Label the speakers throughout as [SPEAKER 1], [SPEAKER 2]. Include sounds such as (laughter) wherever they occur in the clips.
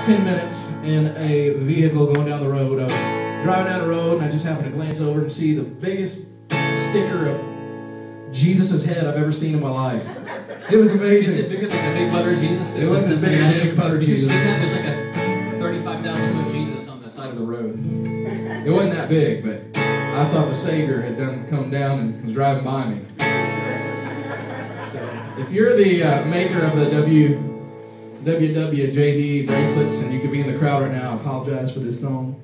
[SPEAKER 1] about 10 minutes in a vehicle going down the road. I was driving down the road and I just happened to glance over and see the biggest sticker of Jesus' head I've ever seen in my life. It was amazing.
[SPEAKER 2] Is it bigger than the Big Butter Jesus?
[SPEAKER 1] It wasn't as big as the Big Butter
[SPEAKER 2] You've
[SPEAKER 1] Jesus.
[SPEAKER 2] seen that? There's like a 35,000 foot Jesus on the side of the road.
[SPEAKER 1] It wasn't that big, but I thought the Savior had done come down and was driving by me. So, if you're the uh, maker of the W WWJD bracelets and you could be in the crowd right now, I apologize for this song.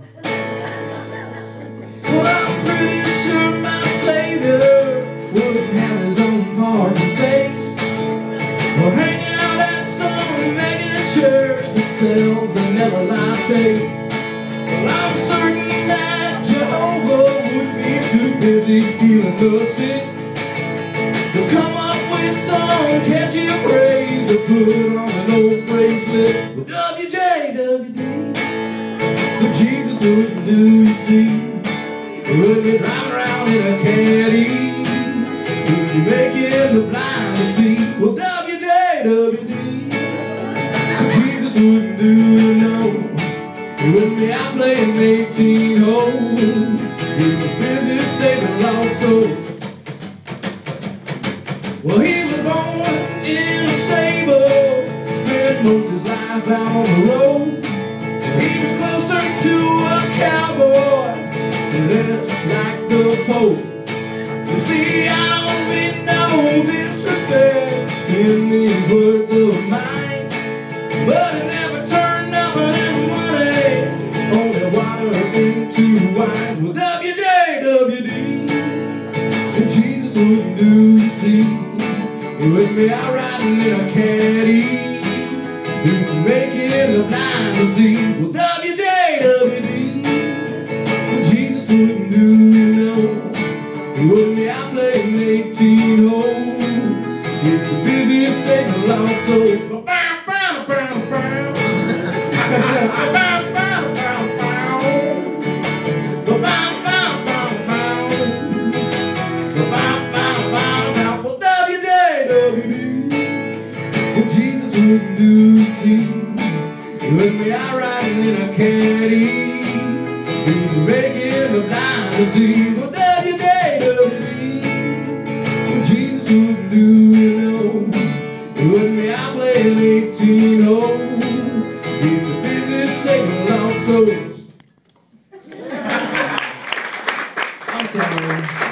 [SPEAKER 1] Well, I'm pretty sure my Savior wouldn't have his own parking space or hang out at some mega church that sells the vanilla lattes. Well, I'm certain that Jehovah would be too busy feeling the sick to come up with some catchy phrase to put on an old Well, WJWD, but Jesus wouldn't do, you see. He would be driving around in a caddy. He'd be making the blind see. Well, WJWD, but Jesus wouldn't do, you know. He wouldn't be out playing 18 holes. He was busy saving lost souls. Well, he was born in a stable, spent most life out on the road. He was closer to a cowboy, less like the Pope. You see, I don't mean no disrespect in these words of mine, but he never turned nothing into money, only water into wine. Well, WJWD, and Jesus wouldn't do, you see. With me out riding in a caddy Who's making the blind to see Well, WJWD Jesus do, you He out playing 18 holes. A lost soul blue, You and me are riding in a caddy. We're making a blind to see Well, W-J-W-D oh, Jesus would do it all You and me are playing 18 holes He's busy saving lost souls. (laughs) I'm sorry.